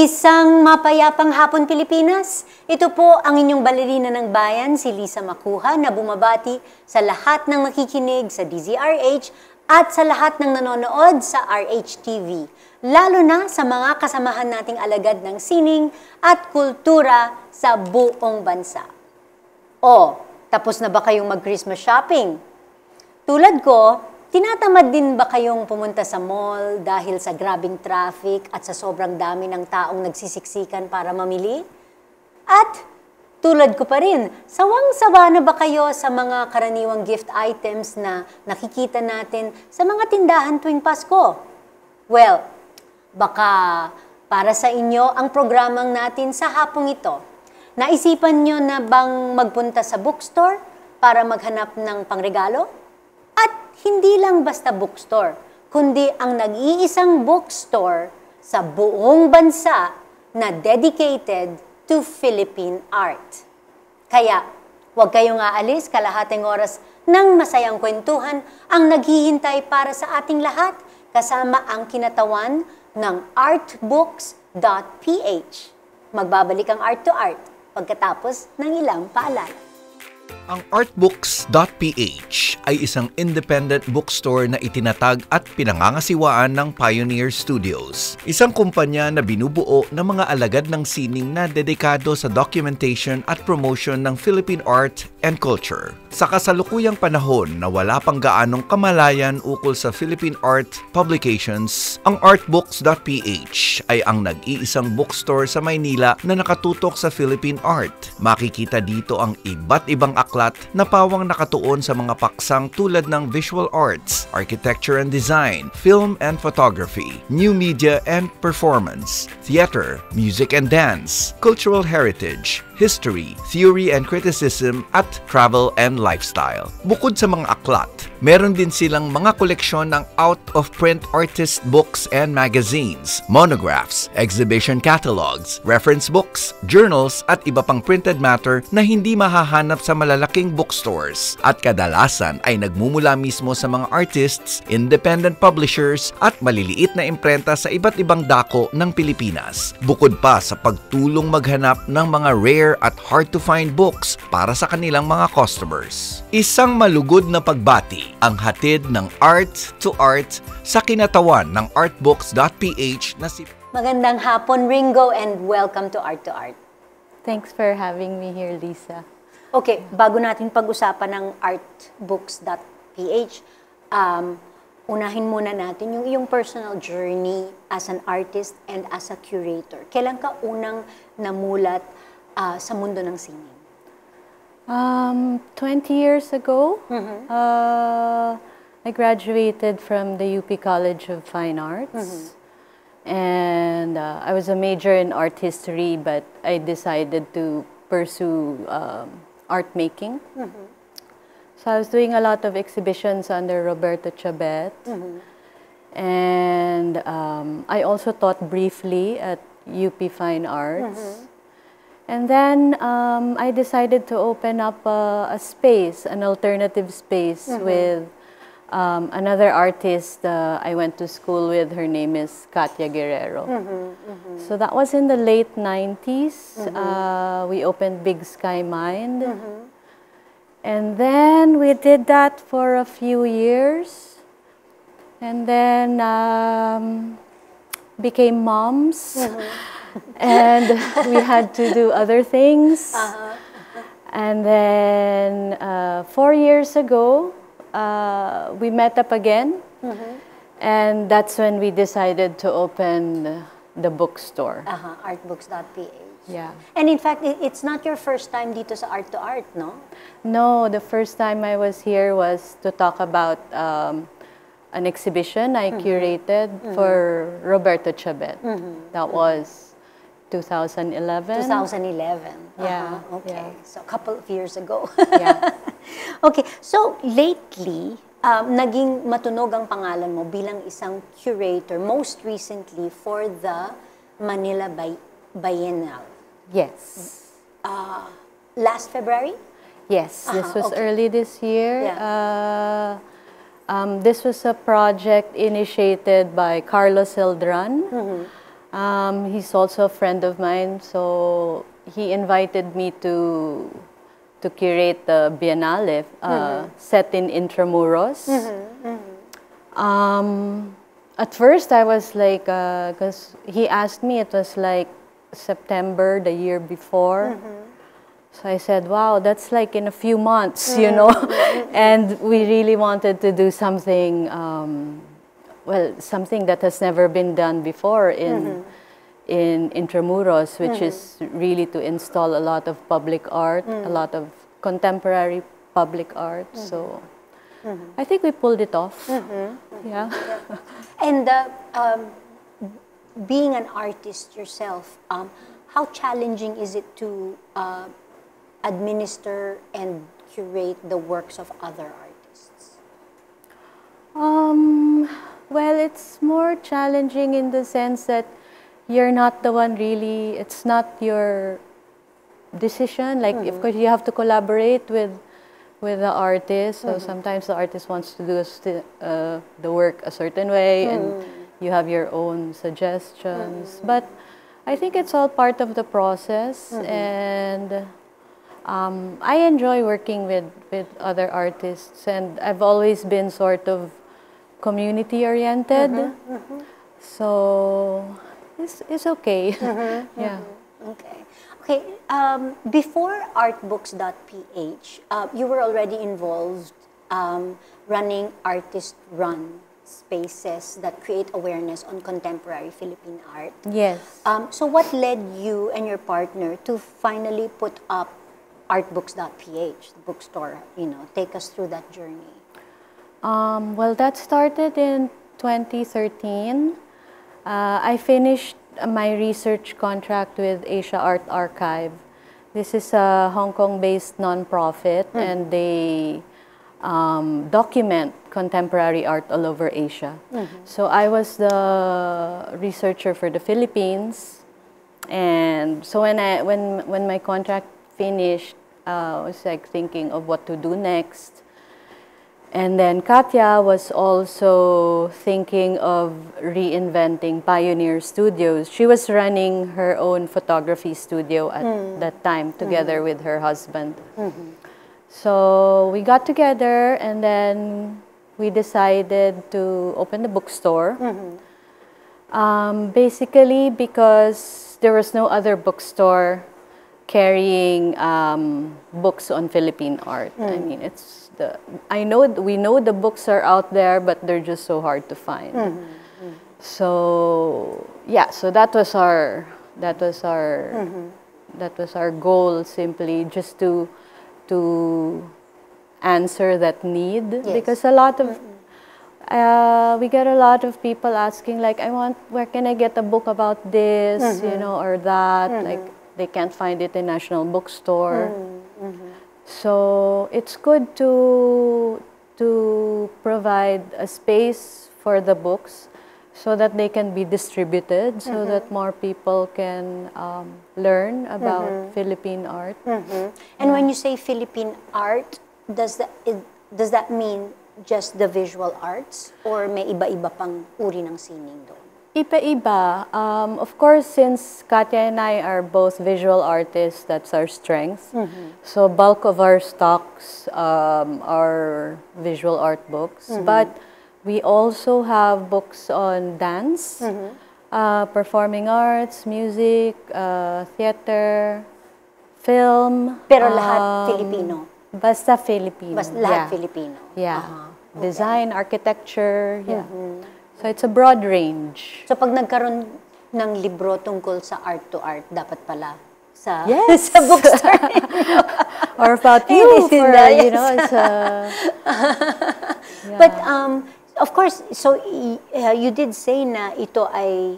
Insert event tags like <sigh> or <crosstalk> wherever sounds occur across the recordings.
Isang mapayapang hapon Pilipinas. Ito po ang inyong balerina ng bayan, si Lisa Makuha, na bumabati sa lahat ng nakikinig sa DZRH at sa lahat ng nanonood sa RHTV. Lalo na sa mga kasamahan nating alagad ng sining at kultura sa buong bansa. O, tapos na ba kayong mag-Christmas shopping? Tulad ko, Tinatamad din ba kayong pumunta sa mall dahil sa grabing traffic at sa sobrang dami ng taong nagsisiksikan para mamili? At tulad ko pa rin, sawang-sawa na ba kayo sa mga karaniwang gift items na nakikita natin sa mga tindahan tuwing Pasko? Well, baka para sa inyo ang programang natin sa hapong ito. Naisipan nyo na bang magpunta sa bookstore para maghanap ng pangregalo? Hindi lang basta bookstore, kundi ang nag-iisang bookstore sa buong bansa na dedicated to Philippine art. Kaya, huwag kayong aalis kalahating oras ng masayang kwentuhan ang naghihintay para sa ating lahat kasama ang kinatawan ng artbooks.ph. Magbabalik ang Art to Art pagkatapos ng ilang paalala. Ang artbooks.ph ay isang independent bookstore na itinatag at pinangangasiwaan ng Pioneer Studios, isang kumpanya na binubuo ng mga alagad ng sining na dedikado sa documentation at promotion ng Philippine art and culture. Sa kasalukuyang panahon na wala pang gaanong kamalayan ukol sa Philippine art publications, ang artbooks.ph ay ang nag-iisang bookstore sa Maynila na nakatutok sa Philippine art. Makikita dito ang iba't ibang aklat na pawang nakatuon sa mga paksang tulad ng visual arts, architecture and design, film and photography, new media and performance, theater, music and dance, cultural heritage, history, theory and criticism, at travel and lifestyle. Bukod sa mga aklat, meron din silang mga koleksyon ng out-of-print artist books and magazines, monographs, exhibition catalogs, reference books, journals, at iba pang printed matter na hindi mahahanap sa malalaking bookstores at kadalasan ay nagmumula mismo sa mga artists, independent publishers, at maliliit na imprenta sa iba't ibang dako ng Pilipinas. Bukod pa sa pagtulong maghanap ng mga rare rare at hard-to-find books para sa kanilang mga customers. Isang malugod na pagbati ang hatid ng Art to Art sa kinatawan ng artbooks.ph na si Magandang hapon, Ringo, and welcome to Art to Art. Thanks for having me here, Lisa. Okay, bago natin pag-usapan ng artbooks.ph, um, unahin muna natin yung iyong personal journey as an artist and as a curator. Kailan ka unang namulat uh, sa mundo ng sining? Um, 20 years ago, mm-hmm. uh, I graduated from the UP College of Fine Arts. Mm-hmm. And uh, I was a major in art history, but I decided to pursue um, art making. Mm-hmm. So I was doing a lot of exhibitions under Roberto Chabet. Mm-hmm. And um, I also taught briefly at UP Fine Arts. Mm-hmm. And then um, I decided to open up a, a space, an alternative space mm -hmm. with um, another artist uh, I went to school with. Her name is Katya Guerrero. Mm -hmm, mm -hmm. So that was in the late 90s. Uh, we opened Big Sky Mind. And then we did that for a few years. And then um, became moms and we had to do other things. Uh-huh. And then uh, four years ago, uh, we met up again. Mm-hmm. And that's when we decided to open the, bookstore. Uh-huh, artbooks.ph. Yeah. And in fact, it's not your first time dito sa Art to Art, no? No, the first time I was here was to talk about um, an exhibition I mm-hmm. curated mm-hmm. for Roberto Chabet. Mm-hmm. That was 2011. 2011. Yeah. Uh-huh. Okay. Yeah. So a couple of years ago. yeah. <laughs> Okay. So lately, um, naging matunog ang pangalan mo bilang isang curator most recently for the Manila Bi- Biennial. Yes. Uh, last February? Yes. Uh-huh. This was okay. early this year. Yeah. Uh, um, this was a project initiated by Carlos Eldran. Mm-hmm Um, he's also a friend of mine, so he invited me to to curate the Biennale uh, set in Intramuros. Um, at first, I was like, because he asked me, it was like September the year before. So I said, wow, that's like in a few months, you know? <laughs> and we really wanted to do something, um, well, something that has never been done before in, in Intramuros, which is really to install a lot of public art, a lot of contemporary public art. So I think we pulled it off. Yeah. <laughs> And uh, um, being an artist yourself, um, how challenging is it to uh, administer and curate the works of other artists? Um, well, it's more challenging in the sense that you're not the one really, it's not your decision. Like, of mm-hmm. course, you have to collaborate with with the artist. So mm-hmm. sometimes the artist wants to do uh, the work a certain way, and mm-hmm. you have your own suggestions. But I think it's all part of the process, and um, I enjoy working with with other artists, and I've always been sort of community oriented. So it's it's okay. <laughs> yeah. Okay. Okay. Um, before artbooks.ph, uh, you were already involved um, running artist-run spaces that create awareness on contemporary Philippine art. Yes. Um, so, what led you and your partner to finally put up artbooks.ph, the bookstore? You know, take us through that journey. Um, well, that started in 2013. Uh, I finished my research contract with Asia Art Archive. This is a Hong Kong-based nonprofit, and they um, document contemporary art all over Asia. So I was the researcher for the Philippines, and so when I when when my contract finished, uh, I was like thinking of what to do next. And then Katya was also thinking of reinventing Pioneer Studios. She was running her own photography studio at hmm. that time together hmm. with her husband. Hmm. So we got together and then we decided to open the bookstore. Um, basically, because there was no other bookstore carrying um, books on Philippine art. I mean, it's the I know we know the books are out there, but they're just so hard to find. Hmm. So yeah, so that was our that was our mm-hmm. that was our goal. Simply just to to answer that need. Yes. because a lot of mm-hmm. uh, we get a lot of people asking like i want where can i get a book about this you mm-hmm. know or that? Like they can't find it in national bookstore so it's good to to provide a space for the books so that they can be distributed so that more people can um, learn about philippine art. And when you say Philippine art, does that it, does that mean just the visual arts or may iba-iba pang uri ng sining doon? Iba-iba. Um, of course, since Katya and I are both visual artists, that's our strength. So bulk of our stocks um, are visual art books. But we also have books on dance, uh, performing arts, music, uh, theater, film. Pero lahat um, Filipino? Basta Filipino. Basta lahat yeah. Filipino? Yeah. Aha. Design, architecture, yeah. So it's a broad range. So pag nagkaroon ng libro tungkol sa art to art, dapat pala sa Yes. <laughs> sa bookstore. <laughs> or about you, for, nice. you know, it's a, <laughs> But um, of course, so uh, you did say na ito ay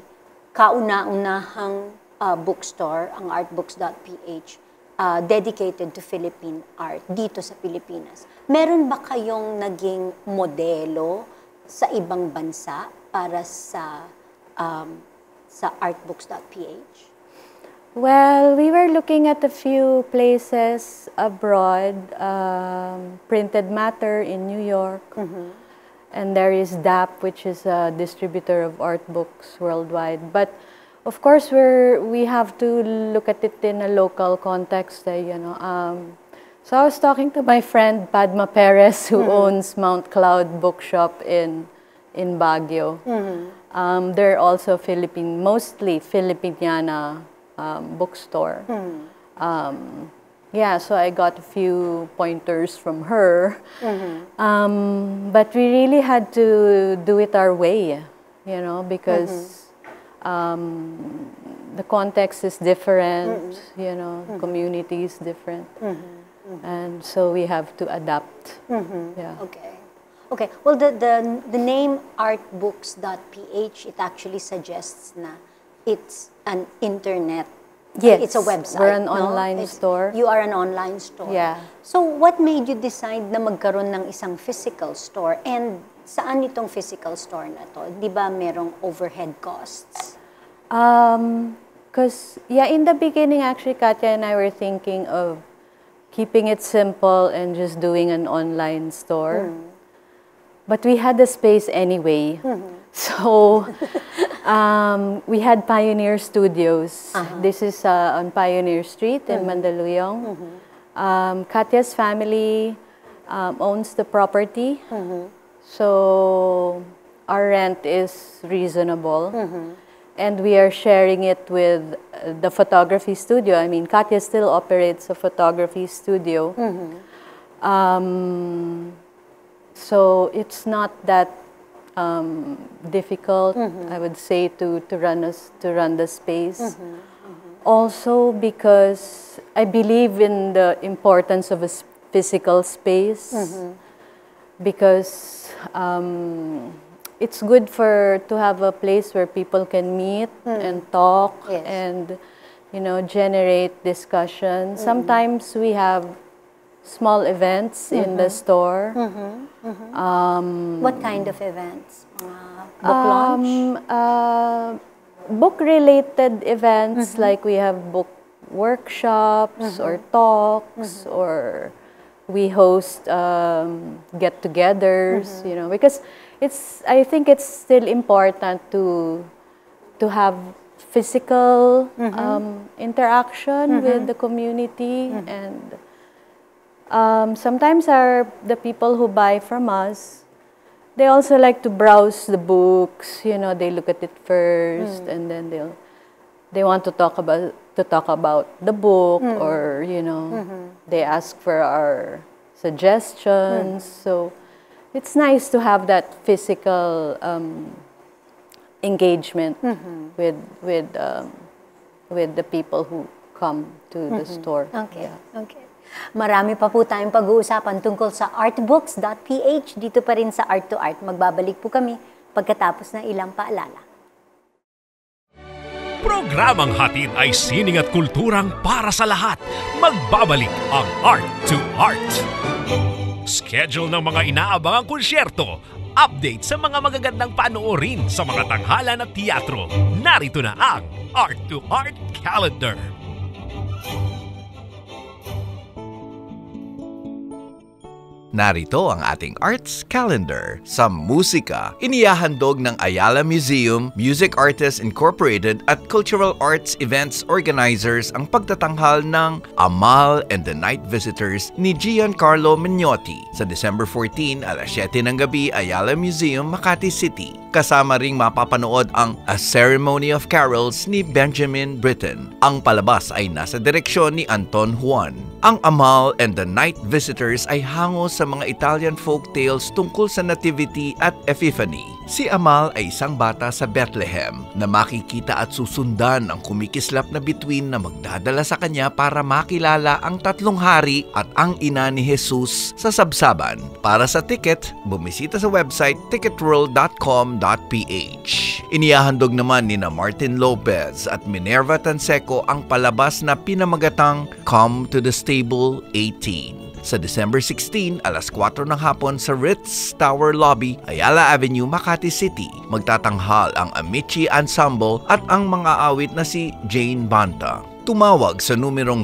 kauna-unahang uh, bookstore, ang artbooks.ph, uh, dedicated to Philippine art dito sa Pilipinas. Meron ba kayong naging modelo sa ibang bansa para sa um, sa artbooks.ph? well, we were looking at a few places abroad, um, Printed Matter in New York, and there is DAP, which is a distributor of art books worldwide. But of course, we're we have to look at it in a local context. Uh, you know, um, so I was talking to my friend Padma Perez, who owns Mount Cloud Bookshop in in Baguio. Um, they're also Philippine, mostly Filipiniana um, bookstore. Um, yeah, so I got a few pointers from her. Um, but we really had to do it our way, you know, because um, the context is different, you know, community is different. And so we have to adapt. Yeah. Okay. Okay. Well, the, the, the name artbooks.ph, it actually suggests na it's an internet. Yes, It's a website. we're an no? online It's- store. You are an online store. Yeah. So, what made you decide na magkaroon ng isang physical store? And saan itong physical store na to? Di ba merong overhead costs? Um, cause yeah, in the beginning, actually, Katya and I were thinking of keeping it simple and just doing an online store. But we had the space anyway, <laughs> so um, we had Pioneer Studios. This is uh, on Pioneer Street in Mandaluyong. Um, Katya's family um, owns the property, so our rent is reasonable and we are sharing it with uh, the photography studio. I mean, Katya still operates a photography studio. Um, so it's not that um, difficult, I would say, to, to run us to run the space. Also, because I believe in the importance of a physical space, because um, it's good for to have a place where people can meet hmm. and talk Yes. and you know generate discussion. Hmm. Sometimes we have small events in the mm-hmm. store. Mm-hmm. Mm-hmm. Um, What kind of events? Mga book um, launch? um, uh, book-related events like we have book workshops or talks or we host um, get-togethers. You know, because it's. I think it's still important to to have physical mm-hmm. um, interaction mm-hmm. with the community mm-hmm. and. Um, sometimes our the people who buy from us, they also like to browse the books. You know, they look at it first, mm. and then they'll they want to talk about to talk about the book, mm. or you know, they ask for our suggestions. Mm. So it's nice to have that physical um, engagement with with um, with the people who come to the store. Okay, okay. Marami pa po tayong pag-uusapan tungkol sa artbooks.ph dito pa rin sa Art to Art. Magbabalik po kami pagkatapos ng ilang paalala. Programang hatid ay sining at kulturang para sa lahat. Magbabalik ang Art to Art. Schedule ng mga inaabangang konsyerto. Update sa mga magagandang panoorin sa mga tanghalan at teatro. Narito na ang Art to Art Calendar. Narito ang ating arts calendar. Sa musika, inihahandog ng Ayala Museum, Music Artists Incorporated at Cultural Arts Events Organizers ang pagtatanghal ng Amal and the Night Visitors ni Giancarlo Mignotti sa December 14 alas 7 ng gabi Ayala Museum, Makati City. Kasama ring mapapanood ang A Ceremony of Carols ni Benjamin Britten. Ang palabas ay nasa direksyon ni Anton Juan. Ang Amal and the Night Visitors ay hango sa mga Italian folk tales tungkol sa Nativity at Epiphany. Si Amal ay isang bata sa Bethlehem na makikita at susundan ang kumikislap na bituin na magdadala sa kanya para makilala ang tatlong hari at ang ina ni Jesus sa sabsaban. Para sa ticket, bumisita sa website ticketworld.com.ph. Inihahandog naman ni na Martin Lopez at Minerva Tanseco ang palabas na pinamagatang Come to the Stable 18 sa December 16, alas 4 ng hapon sa Ritz Tower Lobby, Ayala Avenue, Makati City. Magtatanghal ang Amici Ensemble at ang mga awit na si Jane Banta. Tumawag sa numerong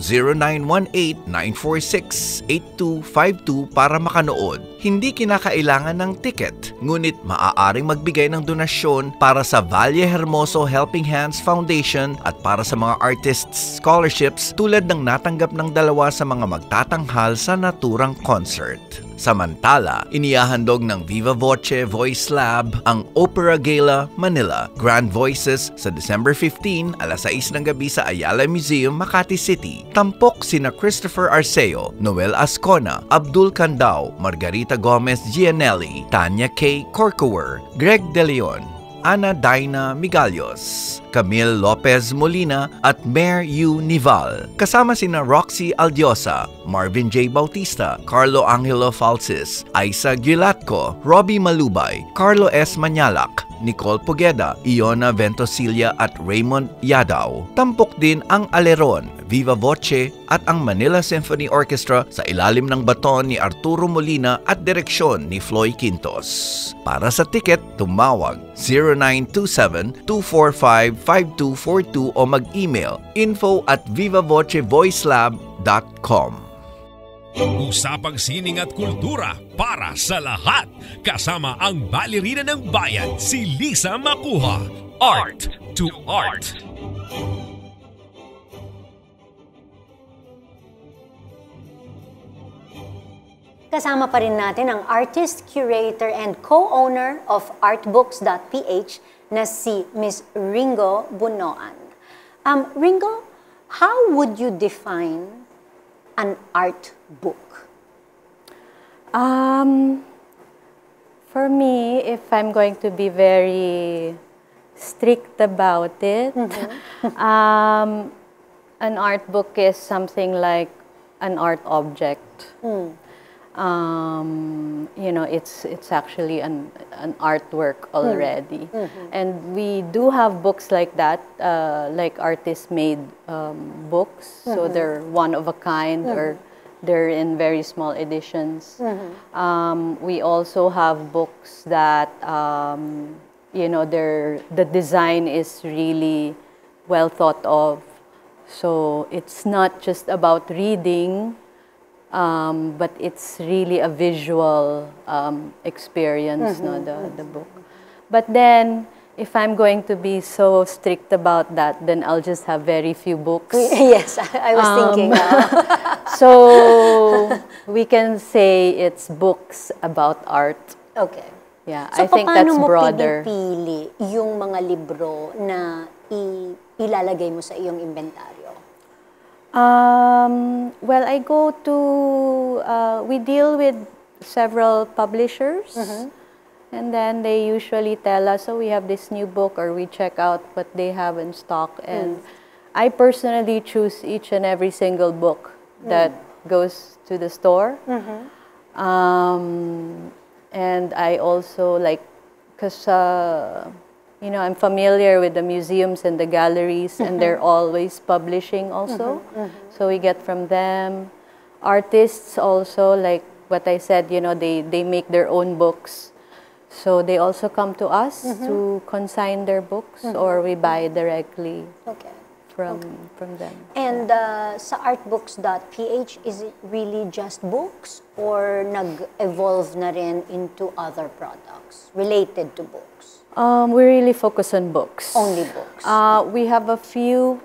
0918-946-8252 para makanood. Hindi kinakailangan ng ticket, ngunit maaaring magbigay ng donasyon para sa Valle Hermoso Helping Hands Foundation at para sa mga artists scholarships tulad ng natanggap ng dalawa sa mga magtatanghal sa naturang concert. Samantala, inihahandog ng Viva Voce Voice Lab ang Opera Gala Manila Grand Voices sa December 15 alas 6 ng gabi sa Ayala Museum, Makati City. Tampok sina Christopher Arceo, Noel Ascona, Abdul Candao, Margarita Gomez Gianelli, Tanya K. Corcower, Greg De Leon, Ana Daina Migalios, Camille Lopez Molina at Mayor Yu Nival. Kasama sina Roxy Aldiosa, Marvin J. Bautista, Carlo Angelo Falsis, Isa Gilatco, Robbie Malubay, Carlo S. Manyalak, Nicole Pugeda, Iona Ventosilia at Raymond Yadaw. Tampok din ang Aleron, Viva Voce at ang Manila Symphony Orchestra sa ilalim ng baton ni Arturo Molina at direksyon ni Floy Quintos. Para sa ticket, tumawag 0927-245-5242 o mag-email info at vivavocevoicelab.com. Usapang sining at kultura para sa lahat. Kasama ang balerina ng bayan, si Lisa Makuha. Art to Art. Kasama pa rin natin ang artist, curator, and co-owner of artbooks.ph na si Miss Ringo Bunoan. Um, Ringo, how would you define an art book? Um, for me, if I'm going to be very strict about it, <laughs> um, an art book is something like an art object. Um, you know, it's it's actually an an artwork already, and we do have books like that, uh, like artist-made um, books. So they're one of a kind, or they're in very small editions. Um, we also have books that um, you know, they're, the design is really well thought of. So it's not just about reading, um, but it's really a visual um, experience, no, the, the book. But then, if I'm going to be so strict about that, then I'll just have very few books. <laughs> yes, I, I was thinking. uh, <laughs> so we can say it's books about art. okay. Yeah, So, I think paano that's mo broader. pinipili yung mga libro na ilalagay mo sa iyong inventaryo? Um, well, I go to, uh, we deal with several publishers, and then they usually tell us, oh, we have this new book, or we check out what they have in stock. And I personally choose each and every single book that goes to the store. Um, and I also like, because, uh, you know, I'm familiar with the museums and the galleries, and they're mm-hmm. always publishing also. Mm-hmm. Mm-hmm. So we get from them. Artists also, like what I said, you know, they, they make their own books. So they also come to us to consign their books, or we buy directly Okay. from, from them. And uh, sa artbooks.ph, is it really just books or nag-evolve na rin into other products related to books? Um, we really focus on books. Only books. Uh, we have a few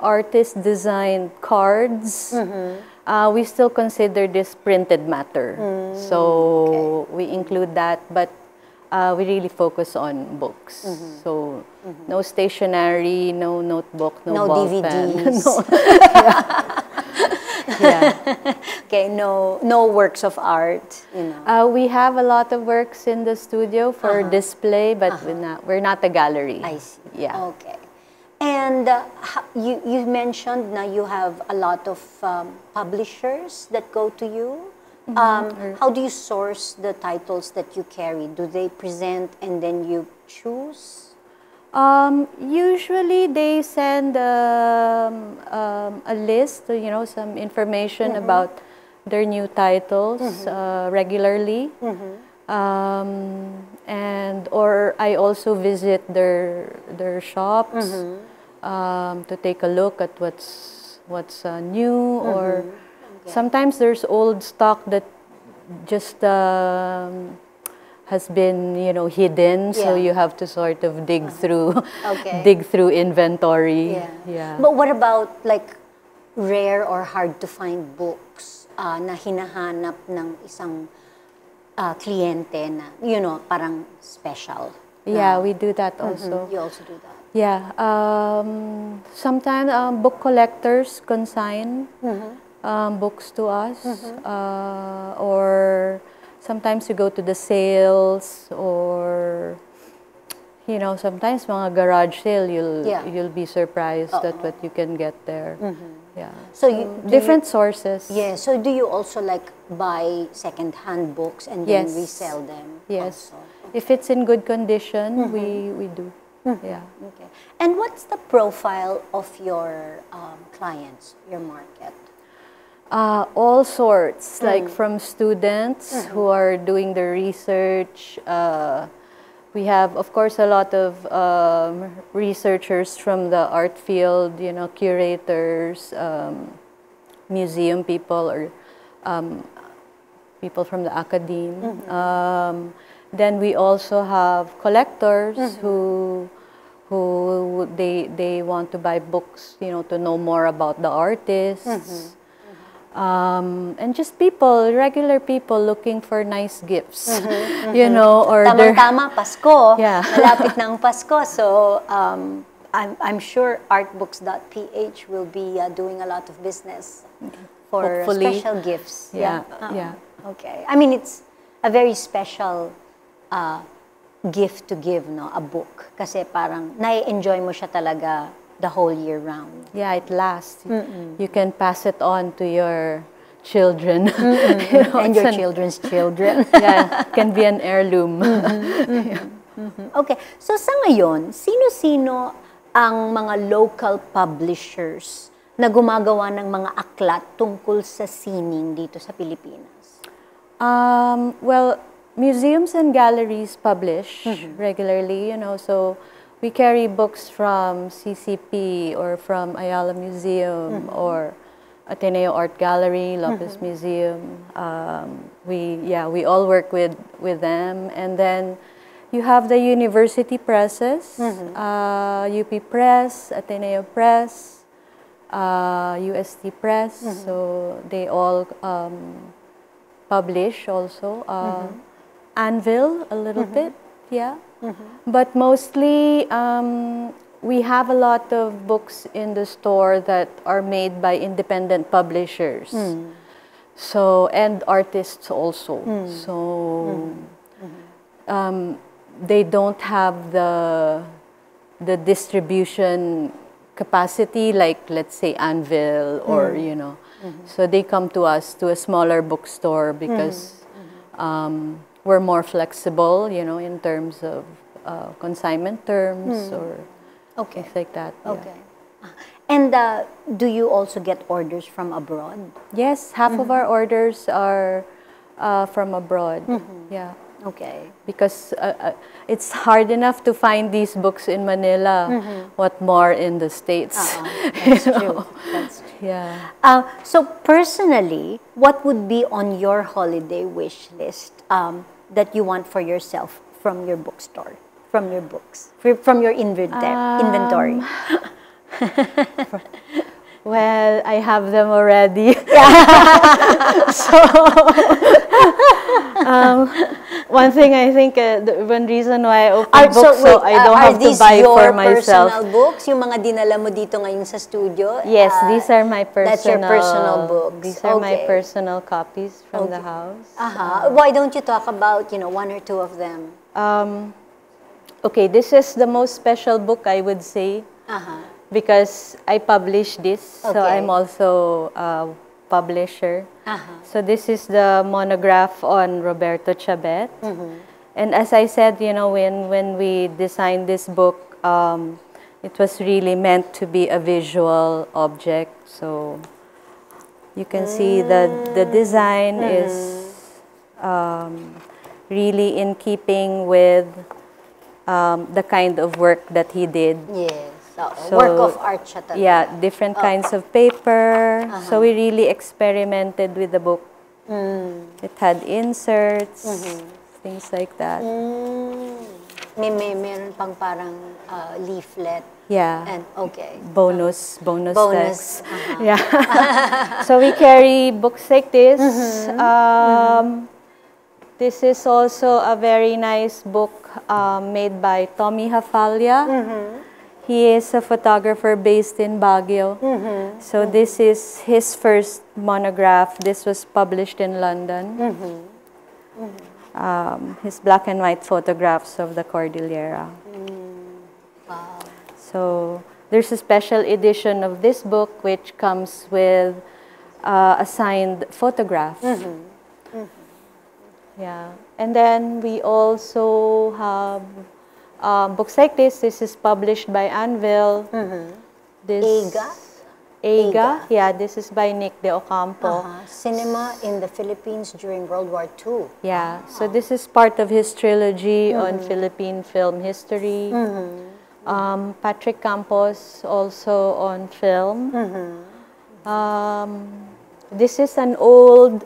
artist designed cards. Uh, we still consider this printed matter. so we include that, but uh, we really focus on books. So no stationery, no notebook, no, No. DVDs. <laughs> no. <laughs> <laughs> yeah. <laughs> Okay, no no works of art, you know. Uh, we have a lot of works in the studio for display, but we're, not, we're not a gallery. I see. Yeah. Okay. And uh, you, you mentioned now you have a lot of um, publishers that go to you. Mm-hmm. Um, how do you source the titles that you carry? Do they present and then you choose? Um, usually they send um, um, a list, you know, some information about their new titles uh, regularly. Um, and or I also visit their their shops. um, to take a look at what's what's uh, new or sometimes there's old stock that just um, has been you know hidden so you have to sort of dig through Okay. <laughs> dig through inventory Yeah. yeah But what about like rare or hard to find books ah, na hinahanap ng isang kliyente na, you know, parang special? yeah we do that also You also do that. Yeah. Um, sometimes um, book collectors consign um, books to us, uh, or sometimes you go to the sales, or you know, sometimes mga garage sale, you'll Yeah. you'll be surprised at what you can get there. Mm-hmm. Yeah. So you- mm, do different sources. Yeah, so do you also like buy second-hand books and Yes. then resell them? Yes. also? If it's in good condition, mm-hmm. we we do. Mm-hmm. Yeah. Okay. And what's the profile of your um, clients, your market? Uh, all sorts, like from students who are doing the research. Uh, we have, of course, a lot of um, researchers from the art field, you know, curators, um, museum people, or um, people from the academe. Um, then we also have collectors who who they they want to buy books, you know, to know more about the artists. Um, and just people, regular people looking for nice gifts, you know, or Tamang-tama, Pasko. Yeah. Malapit na ang Pasko. So, um, I'm, I'm sure artbooks.ph will be uh, doing a lot of business for Hopefully. special gifts. Yeah, Uh-uh. yeah. Okay. I mean, it's a very special uh, gift to give, no? A book. Kasi parang nai-enjoy mo siya talaga the whole year round. Yeah, it lasts. You can pass it on to your children. <laughs> You know, And your an- children's <laughs> children. yeah, can be an heirloom. <laughs> Okay. So sa ngayon, sino-sino ang mga local publishers na gumagawa ng mga aklat tungkol sa sining dito sa Pilipinas? Um, well, museums and galleries publish regularly, you know, so we carry books from CCP or from Ayala Museum or Ateneo Art Gallery, Lopez Museum. Um, we, yeah, we all work with, with them. And then you have the university presses, uh, UP Press, Ateneo Press, uh, UST Press. So they all um, publish also. Uh, Anvil, a little bit, yeah. Mm-hmm. But mostly, um, we have a lot of books in the store that are made by independent publishers. Mm. So, and artists also. Mm. So, mm-hmm. Mm-hmm. um, they don't have the the distribution capacity like let's say Anvil or mm. you know. So they come to us to a smaller bookstore because um, we're more flexible, you know, in terms of uh, consignment terms or Okay. things like that. yeah. Okay. And uh, do you also get orders from abroad? Yes, half of our orders are uh, from abroad. Yeah. Okay. because uh, uh, it's hard enough to find these books in Manila. What more in the States? <laughs> Uh, that's true. That's true. Yeah. Uh, so personally, what would be on your holiday wish list um, that you want for yourself from your bookstore, from your books, from your inventory? <laughs> <laughs> inventory? Well, I have them already. <laughs> <laughs> so, um, one thing I think, uh, the one reason why I open Are, books, so, I uh, don't are have to buy your for myself. personal books? Yung mga dinala mo dito ngayon sa studio? Yes, Uh, these are my personal. That's your personal books. These are my personal copies from the house. Uh-huh. Why don't you talk about, you know, one or two of them? Um, okay, this is the most special book I would say. Uh-huh. Because I publish this, so I'm also a publisher. Uh-huh. So this is the monograph on Roberto Chabet. Mm-hmm. And as I said, you know, when, when we designed this book, um, it was really meant to be a visual object. So you can see that the design Mm-hmm. is um, really in keeping with um, the kind of work that he did. Yes. Oo, So, work of art siya talaga. Yeah, different kinds of paper. So we really experimented with the book. It had inserts, things like that. Mm. May, may meron pang parang uh, leaflet. Yeah. And, okay. bonus bonus, Bonus, text. uh-huh. Yeah. <laughs> so we carry books like this. Mm-hmm. Um, This is also a very nice book um, made by Tommy Hafalya. Mm-hmm. He is a photographer based in Baguio. Mm-hmm. So this is his first monograph. This was published in London. Mm-hmm. Um, his black and white photographs of the Cordillera. Wow. So there's a special edition of this book which comes with uh, a signed photograph. Yeah, and then we also have uh, books like this. This is published by Anvil. This Eiga? Eiga. Eiga. Yeah, this is by Nick Deocampo. Uh-huh. Cinema in the Philippines during World War II. Yeah, so this is part of his trilogy on Philippine film history. Um, Patrick Campos also on film. Um, this is an old,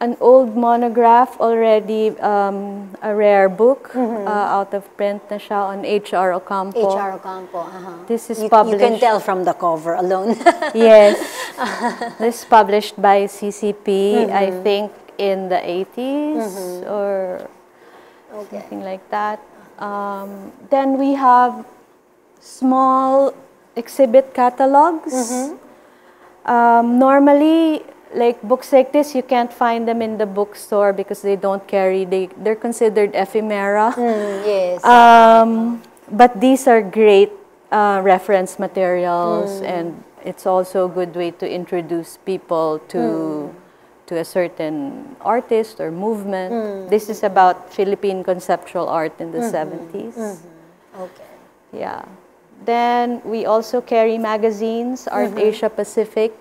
an old monograph already, um, a rare book uh, out of print na siya on H.R. Ocampo. H.R. Ocampo. Uh-huh. This is you, You can tell from the cover alone. <laughs> Yes. <laughs> this is published by CCP, I think in the 80s or okay. something like that. Um, then we have small exhibit catalogs. Um, normally, like books like this, you can't find them in the bookstore because they don't carry, they, they're considered ephemera. Mm, yes. <laughs> Um, but these are great uh, reference materials, mm. and it's also a good way to introduce people to mm. to a certain artist or movement. Mm. This is about Philippine conceptual art in the mm-hmm. 70s. Mm-hmm. okay. Yeah. Then we also carry magazines, Art mm-hmm. Asia Pacific.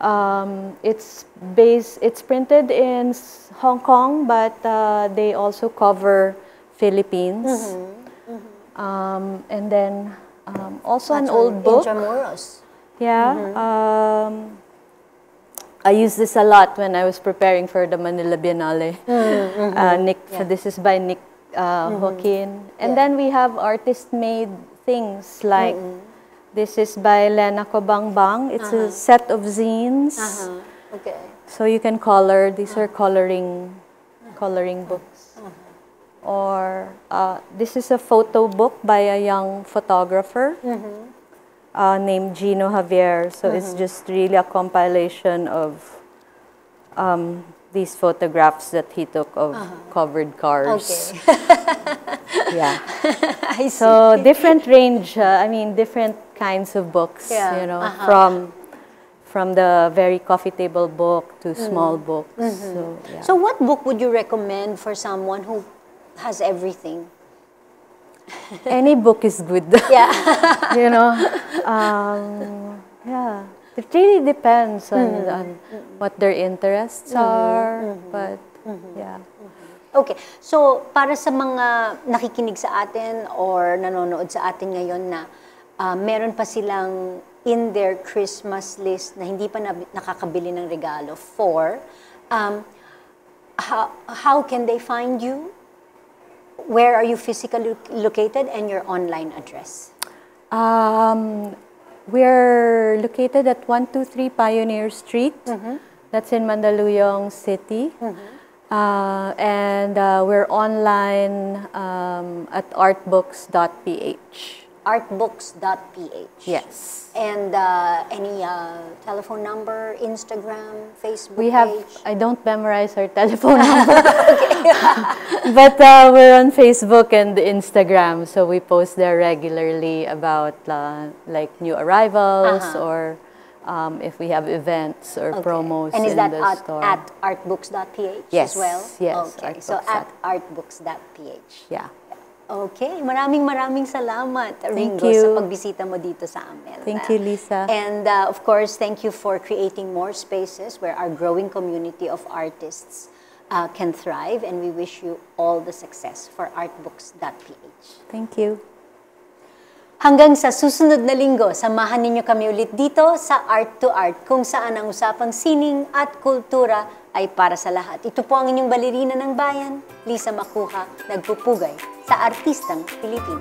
Um, it's based, it's printed in Hong Kong, but uh, they also cover Philippines. Um, and then um, also an old book. Intramuros. Yeah. Um, I use this a lot when I was preparing for the Manila Biennale. Uh, Nick, Yeah. this is by Nick uh, Joaquin. And Yeah. then we have artist-made things like this is by Lena Cobangbang. It's a set of zines. Uh-huh. Okay. So you can color. These are coloring, coloring books. Or uh, this is a photo book by a young photographer uh, named Gino Javier. So it's just really a compilation of um, these photographs that he took of covered cars. Okay. <laughs> Yeah. <laughs> So different range. Uh, I mean, different kinds of books. Yeah, You know, uh-huh. from from the very coffee table book to mm-hmm. small books. Mm-hmm. So yeah. So what book would you recommend for someone who has everything? <laughs> any book is good. <laughs> Yeah. <laughs> you know, um, yeah. It really depends on, Mm-hmm. on mm-hmm. what their interests are. But yeah. Okay. So, para sa mga nakikinig sa atin or nanonood sa atin ngayon na ah, meron pa silang in their Christmas list na hindi pa na, nakakabili ng regalo for, um, how, how can they find you? Where are you physically located and your online address? Um, we're located at 123 Pioneer Street. That's in Mandaluyong City. Uh, and uh, we're online um, at artbooks.ph. artbooks.ph. Yes. And uh, any uh, telephone number, Instagram, Facebook We have, page? I don't memorize our <laughs> telephone <laughs> number. but uh, we're on Facebook and Instagram, so we post there regularly about uh, like new arrivals Uh-huh. or um, if we have events or Okay. promos And is in that the at, store. at artbooks.ph Yes, as well? yes, Okay, so at artbooks.ph. yeah. Okay, maraming maraming salamat, Ringo, you. sa pagbisita mo dito sa amin. Thank you, Lisa. And uh, of course, thank you for creating more spaces where our growing community of artists uh, can thrive. And we wish you all the success for artbooks.ph. Thank you. Hanggang sa susunod na linggo, samahan ninyo kami ulit dito sa Art to Art kung saan ang usapang sining at kultura ay para sa lahat. Ito po ang inyong balerina ng bayan, Lisa Makuha, nagpupugay sa artistang Pilipino.